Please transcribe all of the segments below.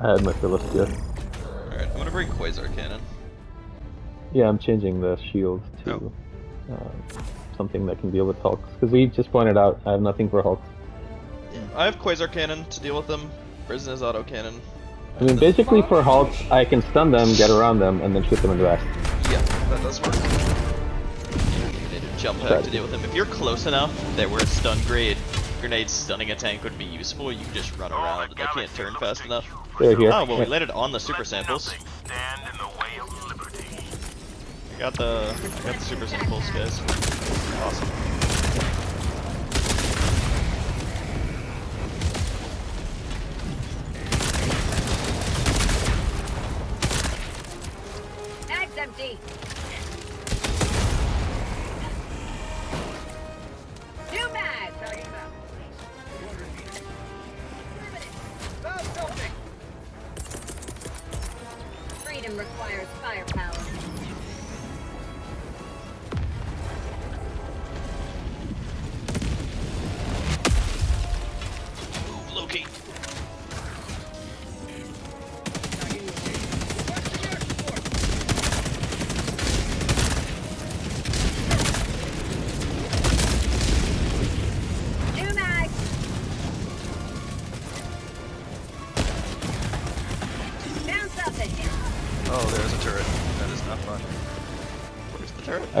I had my Philistia. Alright, I'm gonna bring Quasar Cannon. Yeah, I'm changing the shield to uh, something that can deal with Hulks. Because he just pointed out I have nothing for Hulks. I have Quasar Cannon to deal with them. Risen is auto cannon. I mean, basically for Hulks, I can stun them, get around them, and then shoot them in the back. Yeah, that does work. You need a jump pack to deal with them. If you're close enough that where it's stun grade, grenades stunning a tank would be useful, you just run around. They can't turn fast enough. They're here. Oh, well, we Yeah. landed on the super samples. Stand in the way of liberty. I got the, I got the super samples, guys. Awesome. Requires firepower.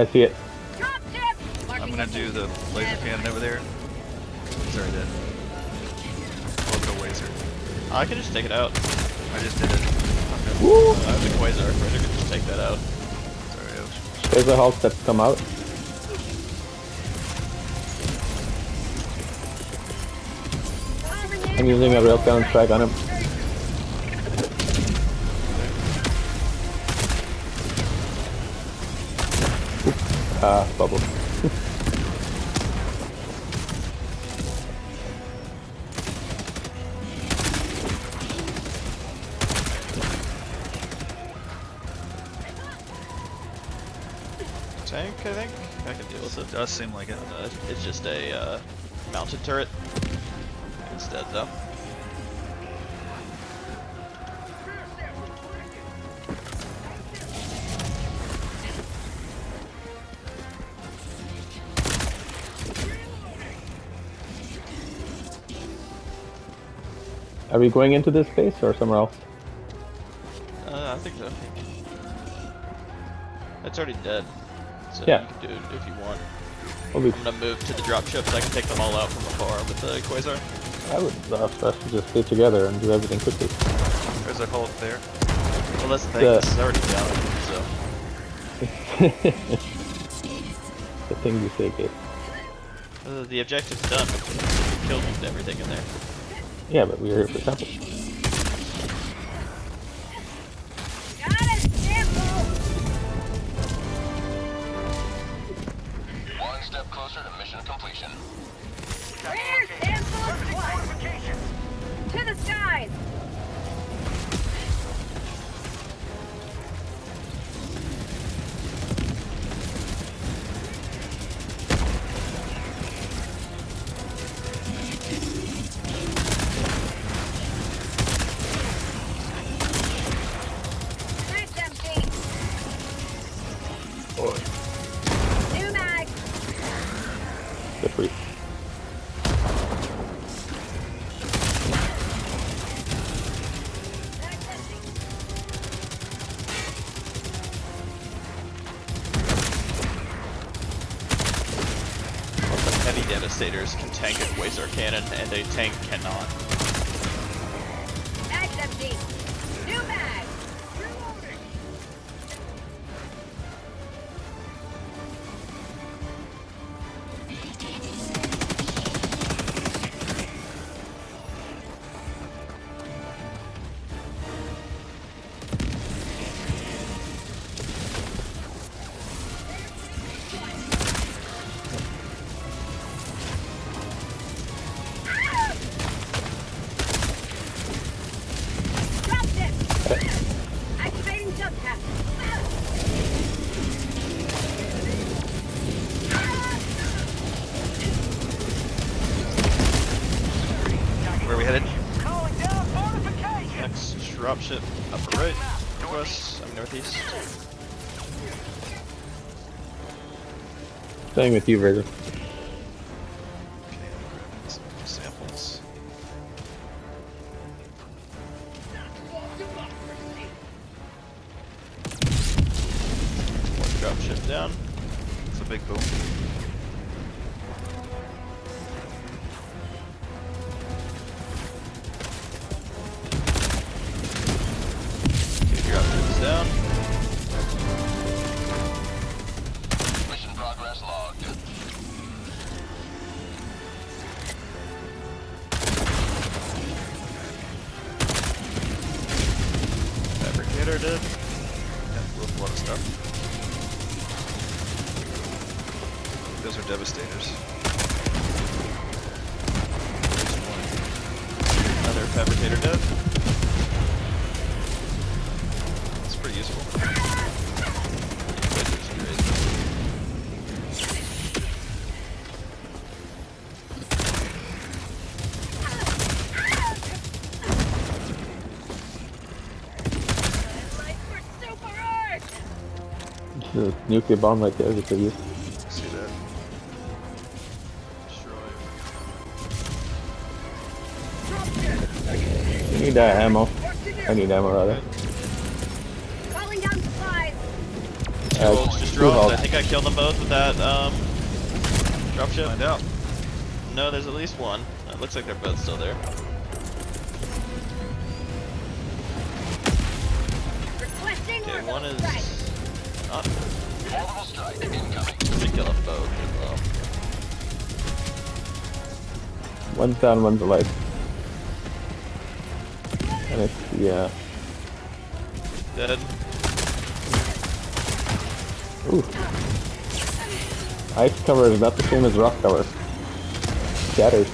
See it. I'm gonna do the laser cannon over there. It's already dead. Orbital laser. I can just take it out. I just did it. I have the Quasar, right? I can just take that out. Sorry, I was There's a Hulk that's come out. I'm using a railgun strike on him. Ah, bubble. Tank, I think? I can deal with It it. does seem like it. Uh, it's just a uh, mounted turret instead, though. Are we going into this base or somewhere else? Uh, I think so. It's already dead. So Yeah. you can do it if you want. Well, we, I'm gonna move to the drop ships. I can take them all out from afar with the Quasar. I would love us to just stay together and do everything quickly. There's a Hulk there. Well, that's the thing. The- This is already down, so the thing you say, Gabe. uh, the objective's done. We killed everything in there. Yeah, but we are here for. Got devastators can tank a Quasar cannon, and a tank cannot. hit it. Next dropship, upper right, northwest, I'm northeast. Playing with you, Virgil. Are devastators. Another fabricator dead. It's pretty useful. Wizard's great. Life for super art! There's a nuclear bomb right there. Just for you. Need uh, ammo. I need ammo rather. Calling down supplies! Two Uh, ults just two dropped. hulks. I think I killed them both with that um, dropship. Find out. No, there's at least one. It looks like they're both still there. Requesting Okay, one is strike! not. Orbital strike incoming. Should kill them both as well. One's down, one's alive. And it's yeah. Dead. Ooh. Ice cover is not the same as rock cover. Shatters.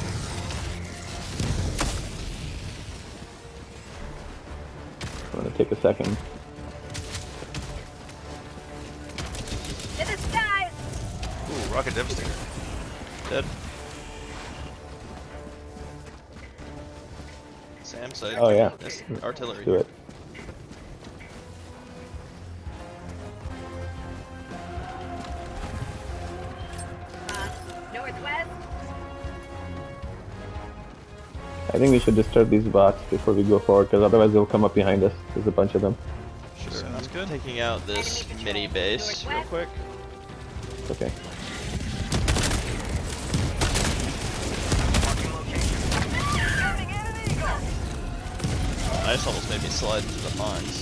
I'm gonna take a second. To the skies! Ooh, rocket devastator. Dead. Side. Oh, yeah. This artillery. Do it. Uh, northwest? I think we should disturb these bots before we go forward, because otherwise they'll come up behind us. There's a bunch of them. Sure. Sounds I'm good. taking out this mini base real quick. Okay. I just almost made slide into the mines.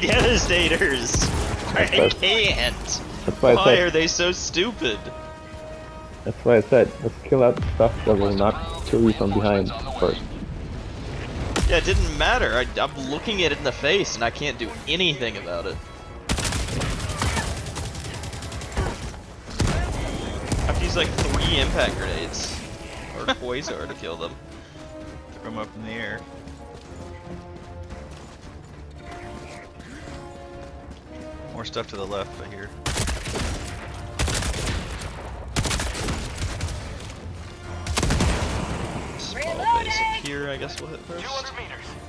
Hate devastators. I That's- can't. That's why Why are they so stupid? That's why I said. Let's kill out the stuff that will not kill you from behind first. Yeah, it didn't matter. I, I'm looking at it in the face and I can't do anything about it. I have to use like three impact grenades or Quasar to kill them. Throw them up in the air. More stuff to the left, I hear. Small base here, I guess we'll hit first.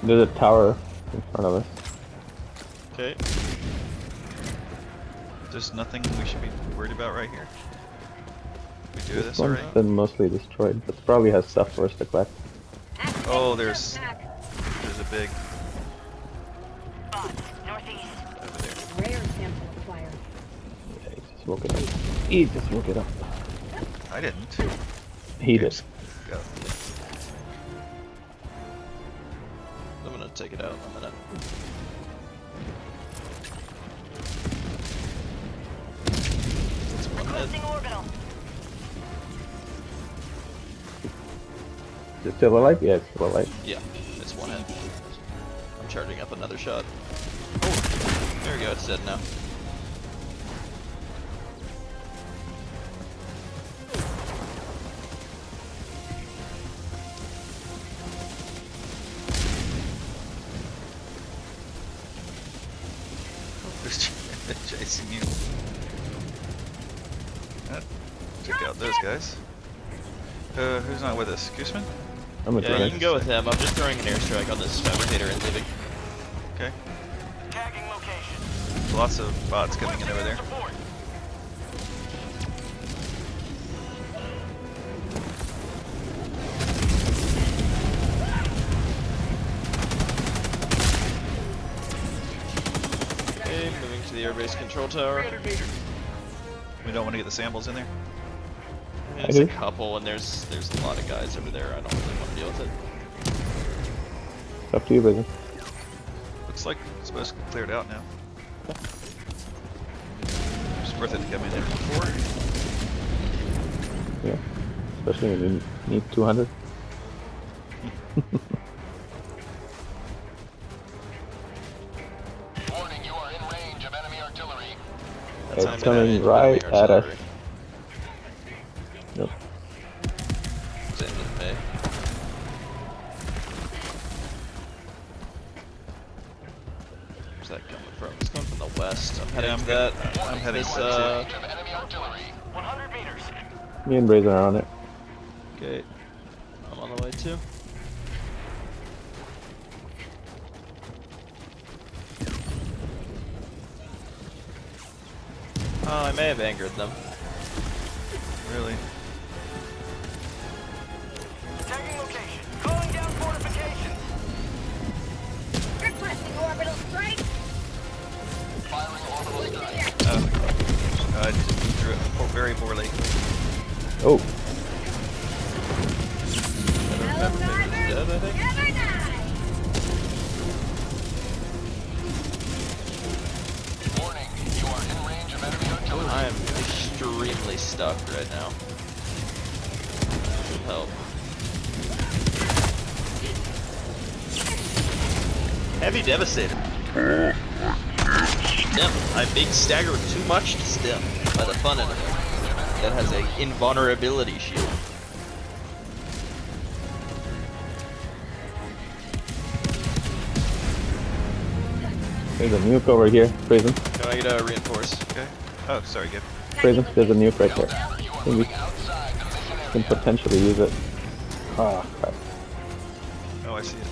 There's a tower in front of us. Okay. There's nothing we should be worried about right here. We do This this one's already? been mostly destroyed, but probably has stuff for us to collect. Oh, there's- There's a big just woke it up. He just woke it up. I didn't. He did. Oops. Got it. I'm gonna take it out in a minute. That's one dead. orbital. Is it still alive? Yeah, it's still alive. Yeah, it's one hit. I'm charging up another shot. Oh, there we go, it's dead now. Gooseman? I'm a Yeah, you can go with him. I'm just throwing an airstrike on this fabricator and leaving. Okay. Tagging location. Lots of bots coming in over there. Okay, moving to the airbase control tower. We don't want to get the samples in there. There's I a do. couple, and there's there's a lot of guys over there. I don't really want to deal with it. It's up to you, Bacon. Looks like it's supposed to clear it out now. It's worth it to come in there before. Yeah. Especially when you need 200. Warning, you are in range of enemy artillery. It's coming right at us. That. I'm heading This, to it, uh, enemy artillery. 100 meters. Me and Brazen are on it. Okay. I'm on the way too. Oh, I may have angered them. Really? Oh. I just drew it po- very poorly. Oh, Hello, Fabricator's dead, I think. Never die. Warning, you are in range of enemy artillery. I am extremely stuck right now. Help. Heavy Devastator. Uh. Stim. I'm being staggered too much to stim by the fun enemy that has a invulnerability shield. there's a nuke over here. Brazen. Can I get a reinforce? Okay. Oh, sorry, Gabe. Brazen, there's a nuke right there. You are Think we moving outside the mission can potentially use it. Ah, crap. Oh, I see it.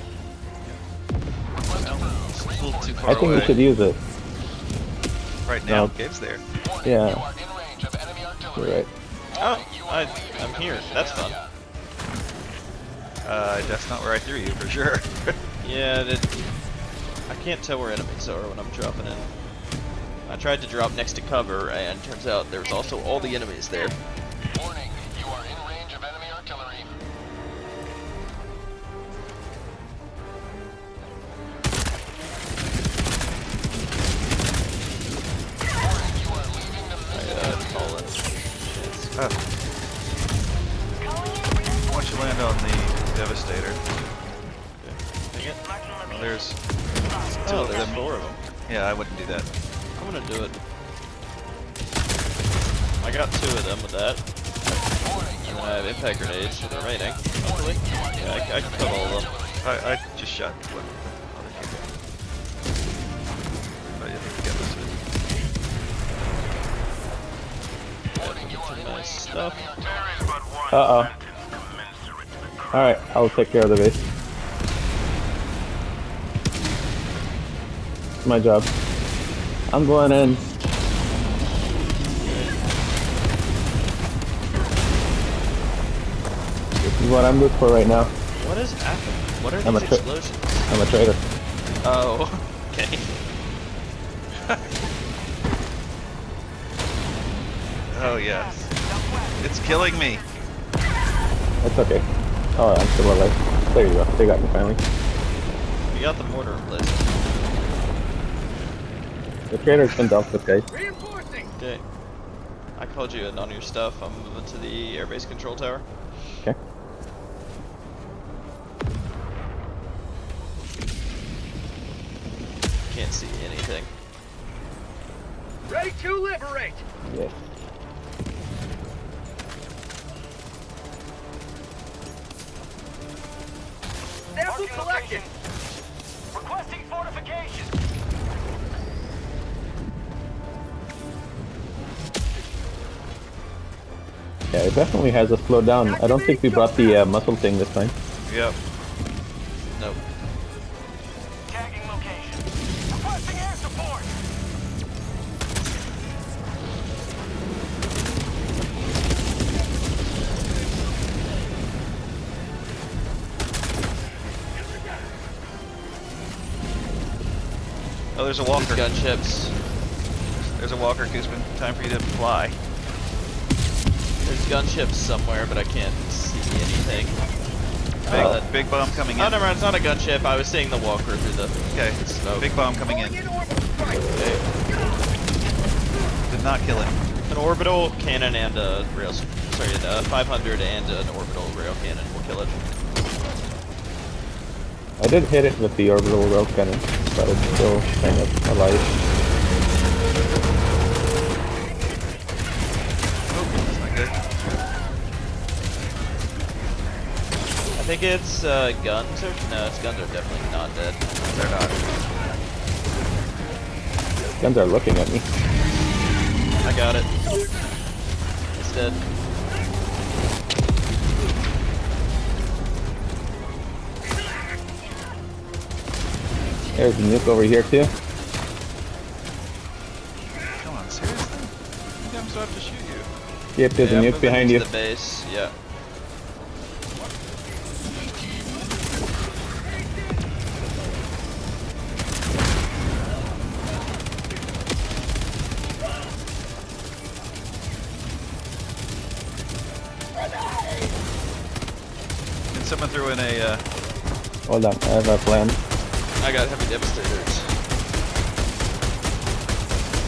Request No, a little too far I think away. we should use it. Right now, No. Gabe's there. Yeah. you are in range of enemy artillery. You're right. Oh, I, I'm here. That's fun. Uh, that's not where I threw you, for sure. Yeah, it, I can't tell where enemies are when I'm dropping in. I tried to drop next to cover, and turns out there's also all the enemies there. Warning, Devastator? Dang it. Well, there's two Oh, of there's them. four of them. Yeah, I wouldn't do that. I'm gonna do it. I got two of them with that. Warning, And you then I have impact grenades for the remaining. Hopefully. Yeah, I, I can kill all of them. I, I just shot one other kid. But yeah, get this with. warning, you are in Nice stuff. of enemy artillery. Uh oh. Alright, I'll take care of the base. It's my job. I'm going in. This is what I'm good for right now. What is happening? What are I'm a these explosions? I'm a traitor. Oh, okay. Oh yes. It's killing me. That's okay. Oh, I'm still alive. There you go. They got me finally. We got the mortar in place. The trailer's been dealt with, guys. Reinforcing. Okay. I called you in on your stuff. I'm moving to the airbase control tower. Okay. Can't see anything. Ready to liberate! Yes. Yeah. It definitely has a slowdown. I don't think we brought the uh, muscle thing this time. Yep. Nope. Tagging location. Requesting air support. Oh, there's a walker. Gunships. There's a walker, Cusman. Time for you to fly. There's gunships somewhere, but I can't see anything. Big, Uh, big bomb coming in. Oh, never mind. It's not a gunship. I was seeing the walker through the Okay, smoke. big bomb coming in. Calling in orbital strike. Okay. Did not kill him. An orbital cannon and a rail. Sorry, a 500 and an orbital rail cannon will kill it. I did hit it with the orbital rail cannon, but it's still kind of alive. Think it's uh, guns or no, its guns are definitely not dead. They're not. Guns are looking at me. I got it. It's dead. There's a nuke over here too. Come on, seriously? How many times I have to shoot you? Yep, there's Yeah, a I'm nuke behind you. The base, yeah. Hold on, I have a plan. I got heavy devastators.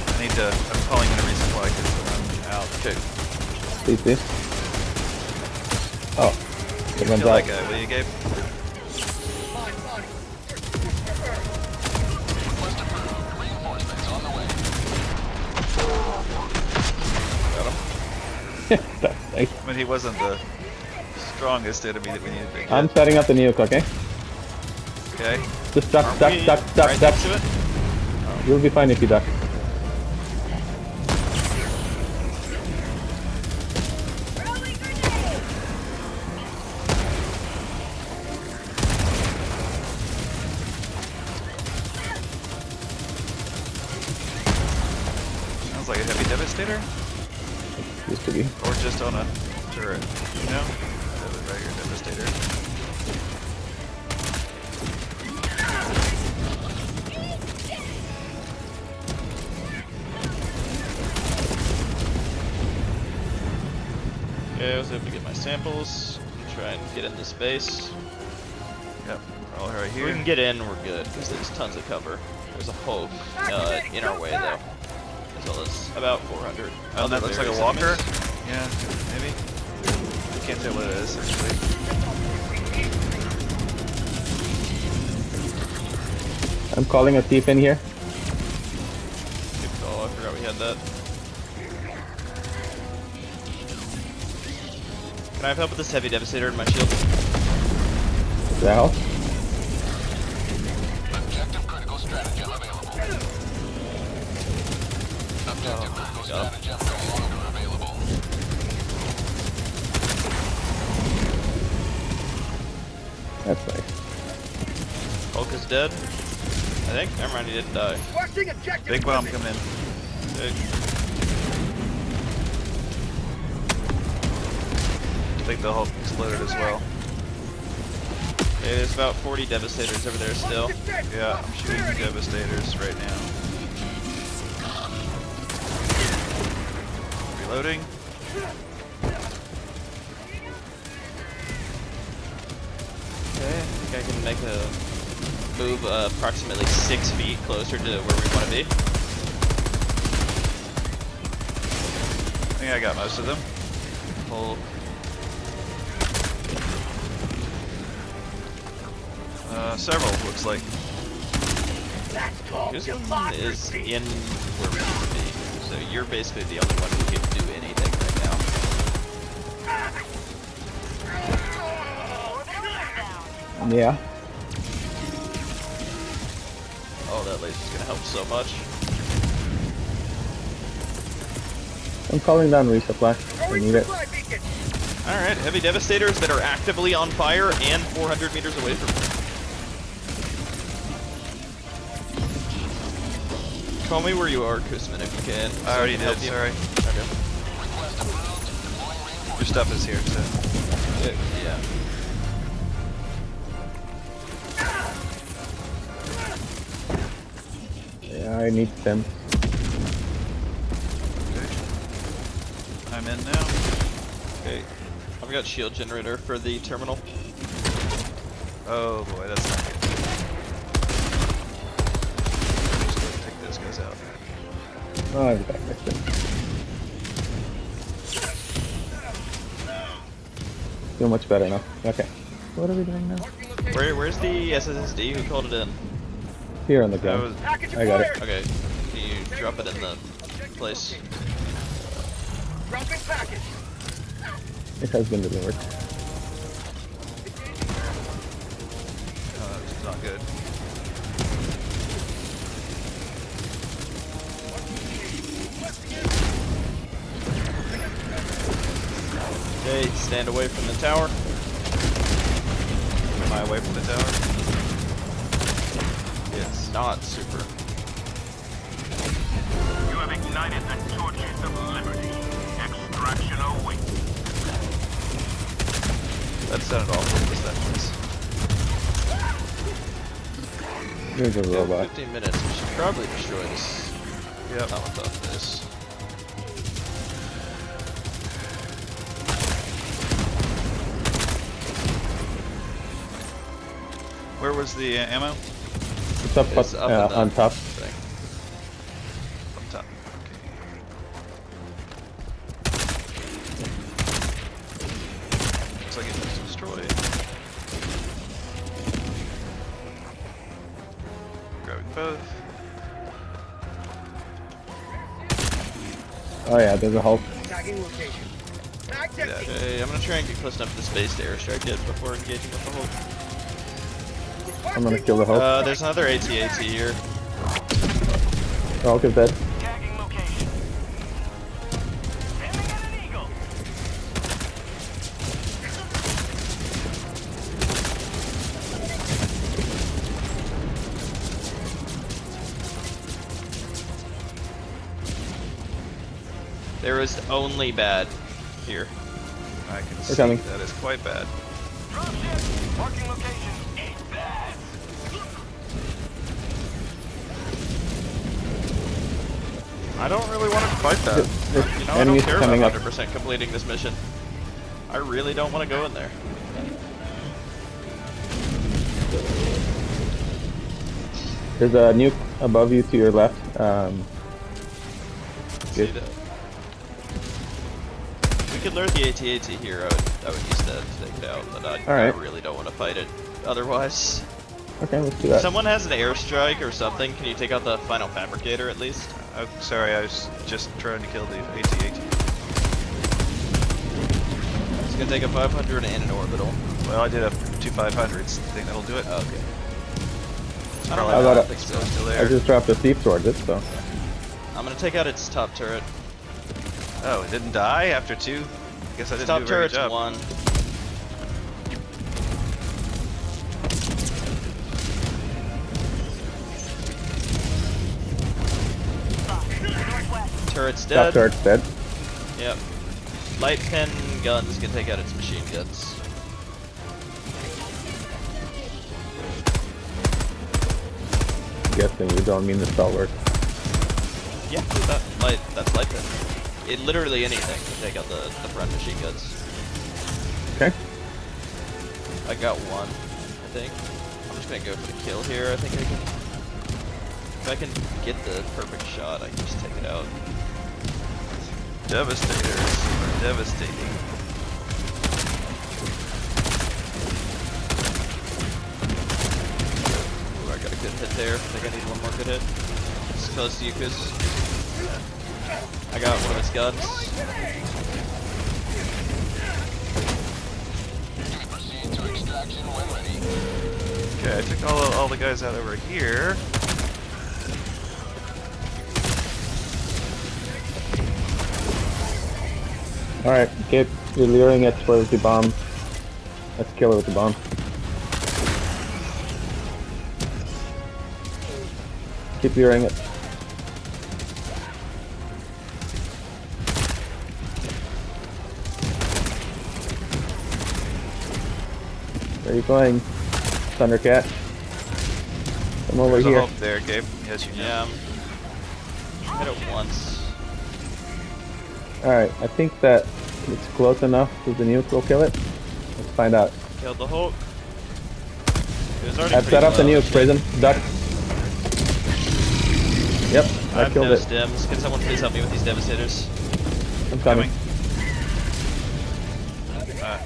I need to, I'm calling in a resupply because I'm out. Okay. Please do. Oh, it runs Kill out. that guy, will you, Gabe? Request approved. Reinforcements on the way. Got him. That's nice. I mean, he wasn't the strongest enemy that we needed to get. I'm setting up the nuke, okay? Okay. Just duck, duck, We duck, duck, right duck. You'll be fine if you duck. Tons of cover. There's a Hulk uh, in our way, though. As well as about 400. Oh, that looks like a walker. enemies. Yeah, maybe. I can't tell what it is actually. I'm calling a thief in here. Good call, I forgot we had that. Can I have help with this heavy devastator in my shield? Does that help? That's nice. Hulk is dead. I think. Never mind, he didn't die. Requesting objective. Big bomb come in. Good. I think the Hulk exploded as well. Okay, there's about 40 devastators over there still. Yeah, I'm shooting devastators right now. Reloading. I think I can make a move uh, approximately six feet closer to where we want to be. I think I got most of them. Hulk. Uh, several, looks like. Guzman is in where we need to be, so you're basically the only one who can Yeah. Oh, that laser's gonna help so much. I'm calling down resupply. We need it. Alright, heavy devastators that are actively on fire and 400 meters away from me. Call me where you are, Cusman, if you can. I already can did, help sorry. Okay. Your stuff is here, so. Yeah. I need them. Okay. I'm in now. Okay. I've got shield generator for the terminal. Oh boy, that's not good. Just go take those guys out. Oh, I've got this. Feel much better now. Okay. What are we doing now? Where, where's the SSSD? Who called it in? Here on the That ground. was I got it. Okay. Can you drop it in the place? It has been delivered. Uh, oh, that's not good. Okay, stand away from the tower. Am I away from the tower? Yes. Not super. You have ignited the torches of liberty. Extraction awaits. That sounded awful. What's that noise? There's a Yeah, robot. 15 minutes. We should probably destroy this. Yep. Not without this. Where was the uh, ammo? Up, It's up, up uh, on top. Thing. Up top. Okay. Looks like it was destroyed. Grabbing both. Oh yeah, there's a Hulk. Yeah, Okay, I'm gonna try and get close enough to the space to airstrike it before engaging with the Hulk. I'm gonna kill the Hulk. Uh, there's another AT-AT here. The Hulk is dead. Tagging location. Aiming at an eagle. There is only bad here. I can They're see coming. that is quite bad. I don't really want to fight that. You know, I don't care coming about up. 100% completing this mission. I really don't want to go in there. There's a nuke above you to your left. Um, Good. We could lure the AT-AT here. I would, I would use that to take it out, but I, I really don't want to fight it. Otherwise, okay, let's do if that. someone has an airstrike or something, can you take out the final fabricator at least? Oh, sorry, I was just trying to kill the AT-AT. It's gonna take a 500 and an orbital. Well, I did a two 500s. I Think that'll do it? Oh, okay. I I don't know. about I a- think Still, so. still I just dropped a thief towards it, so. I'm gonna take out its top turret. Oh, it didn't die after two? I Guess I Its didn't top do a very turret's good job. one. Turret's Top dead. turret's dead. Yep. Light pin guns can take out its machine guns. Guessing you don't mean the stalwart. Yeah, that light that's light pin. It literally anything can take out the, the front machine guns. Okay. I got one, I think. I'm just gonna go for the kill here. I think I can. If I can get the perfect shot, I can just take it out. Devastators are devastating. Ooh, I Got a good hit there. I think I need one more good hit. It's close to Yuka's. I got one of his guns. You may proceed to extraction when ready. Okay, I took all, all the guys out over here. Alright, Gabe, you're luring it towards the bomb. Let's kill it with the bomb. Keep luring it. Where are you going, Thundercat? Come over There's here. hope there, Gabe. Yes, you know. Yeah. Hit it once. Alright, I think that it's close enough to the nuke will kill it. Let's find out. Killed the Hulk. It was already I've set up the low. nuke, Prison. Duck. Yep, I I killed no it. stims. Can someone please help me with these devastators? I'm coming. Uh,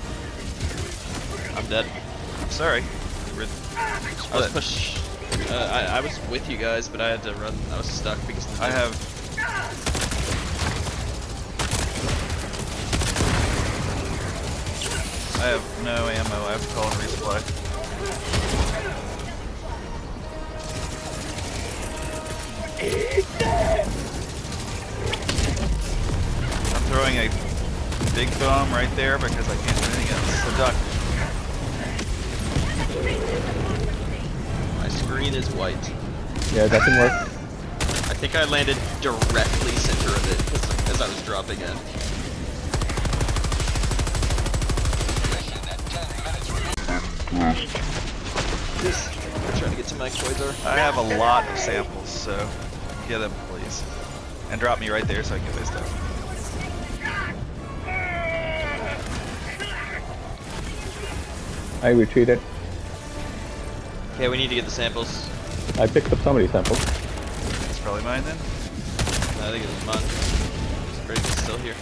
I'm dead. I'm sorry. We're I was push. Uh, I, I was with you guys, but I had to run. I was stuck because of the I have. I have no ammo. I have to call and resupply. I'm throwing a big bomb right there because I can't do anything else. The duck. My screen is white. Yeah, it doesn't work. I think I landed directly center of it as, as I was dropping in. At 10. I'm trying to get to my Quasar. I have a lot of samples, so get them, please. And drop me right there so I can get them. I retreated. Okay, we need to get the samples. I picked up somebody's samples. It's probably mine then. I think it was mine. Brady's still here.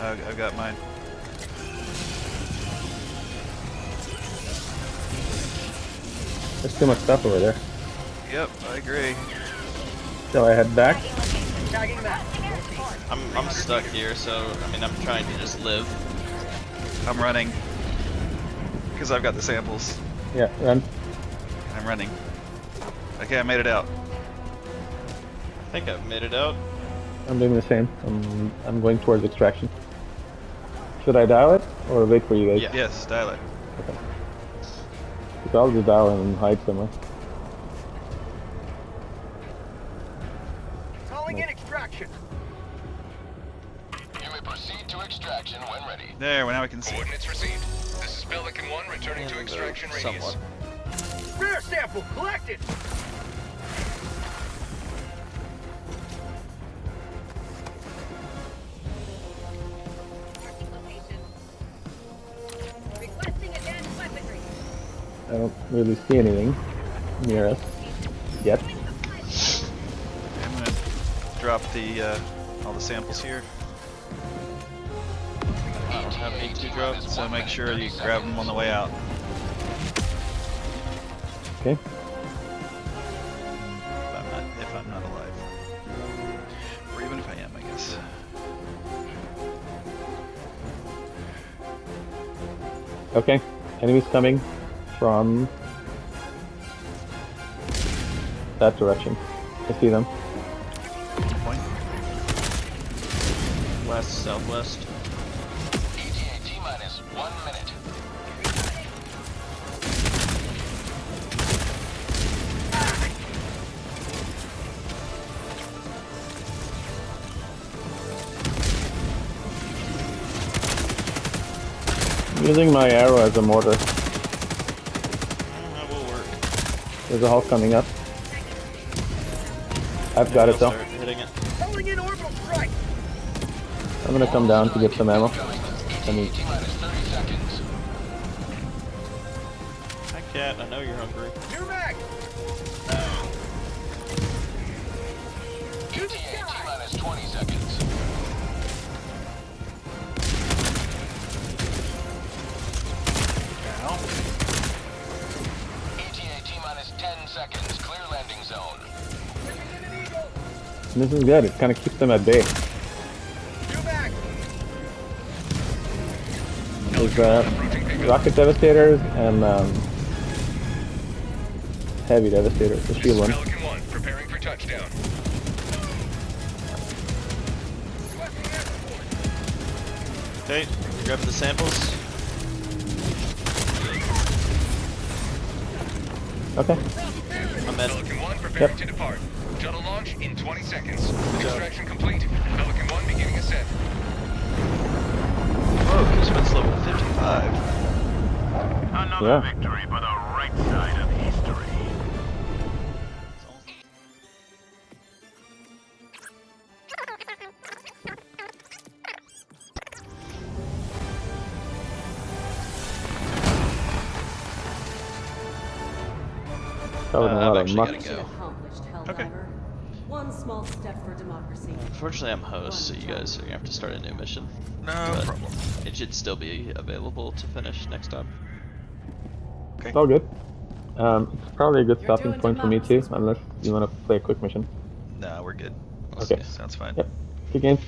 I've got mine. There's too much stuff over there. Yep, I agree. Shall I head back? I'm I'm stuck here, so I mean I'm trying to just live. I'm running. Because I've got the samples. Yeah, run. I'm running. Okay, I made it out. I think I've made it out. I'm doing the same. I'm I'm going towards extraction. Should I dial it or wait for you guys? Yeah. Yes, dial it. Because I'll just dial it and hide somewhere. Calling in extraction. You may proceed to extraction when ready. There, well, now we can see. Coordinates received. This is Pelican 1 returning to And, uh, extraction radius. somewhat. Rare sample collected. I don't really see anything near us yet. I'm gonna drop the uh, all the samples here. I don't have any to drop. So make sure you grab them on the way out. Okay. If I'm not, if I'm not alive. Or even if I am, I guess. Okay. Enemies coming from that direction. I see them. Point. West, southwest. ETA T minus one minute. Using my arrow as a mortar. There's a Hulk coming up. I've got it though. Start hitting it. Calling in orbital strike. I'm gonna come down to get some ammo. I mean, ETA T minus 30 seconds. Hi cat, I know you're hungry. New mag. ETA T minus 20 seconds. Ten seconds. Clear landing zone. This is good. It kind of keeps them at bay. There's got rocket devastators and um, heavy devastators. The shield one. For. Okay, grab the samples. Okay. I'm in. Pelican 1, preparing Yep. to depart. Shuttle launch in 20 seconds. Extraction complete. Pelican 1 beginning ascent. Whoa, Kismet's level 55. Another Yeah. victory for the right side of actually muck. gotta go. Okay. One small step for democracy. Unfortunately, I'm host, so you guys are gonna have to start a new mission. No But problem. It should still be available to finish next time. It's all good. Um, it's probably a good You're stopping point for me too, unless you want to play a quick mission. No, we're good. Okay. Sounds fine. Yep. Good games.